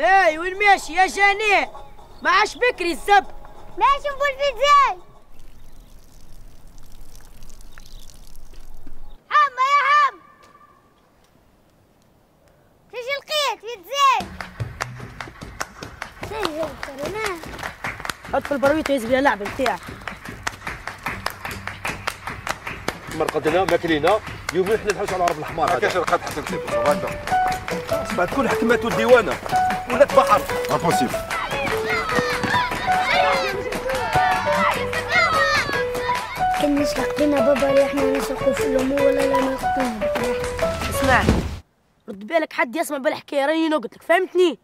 اي وين ماشي يا جاني. ما عاش بكري الزب. ماشي نقول في حمى يا حم تيجي لقيت في زين حط في البرويت ويزبي اللعبه نتاعك مرقدنا ماكلينا. يومين حنا نحوسوا على العرب الحمار ما كاش رقاد حتى نسيب بعد تكون حكمات الديوانة. ولات بحر. امبوسيبل كان نسرق لنا بابا اللي إحنا نسرقوا في الأمور ولا لا ناخذوها اسمع رد بالك حد يسمع بالحكاية راني نقتلك فهمتني؟